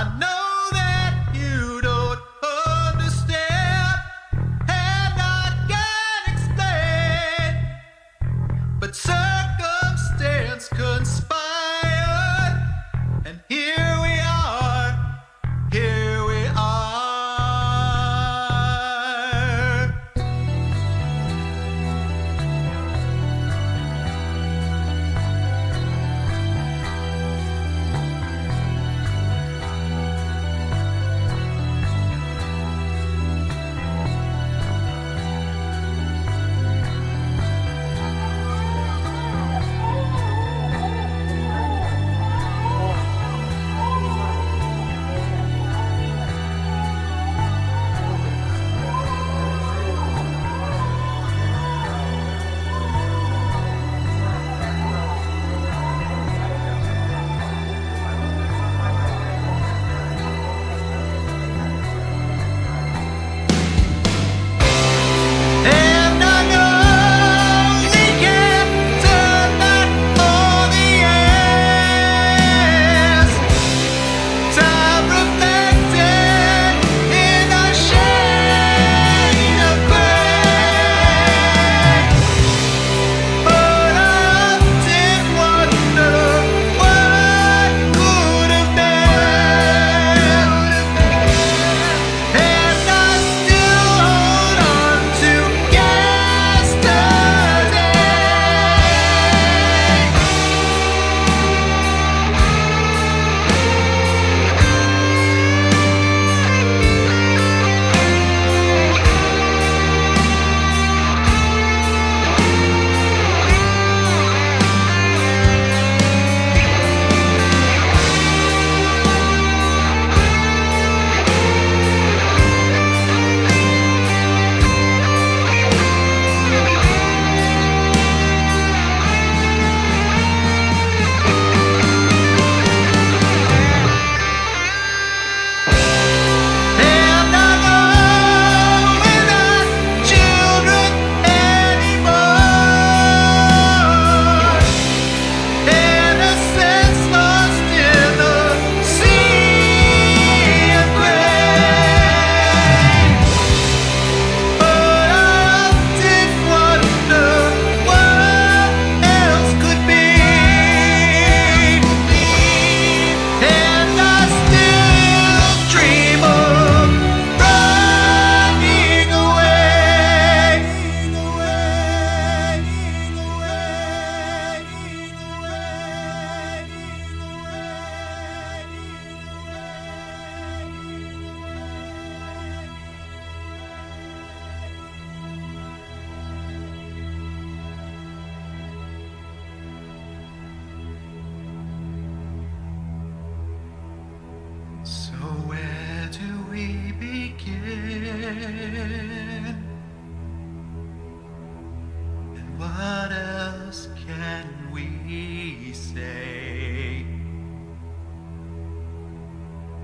I know.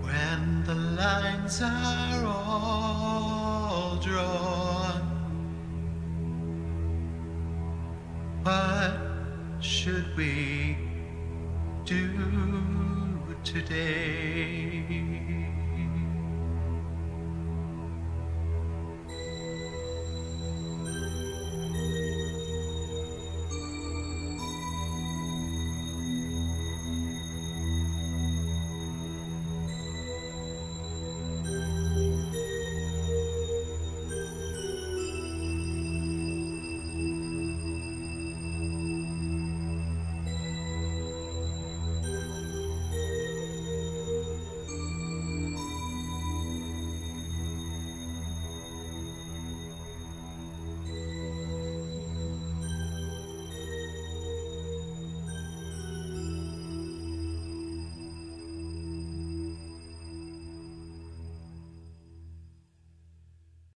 when the lines are all drawn what should we do today?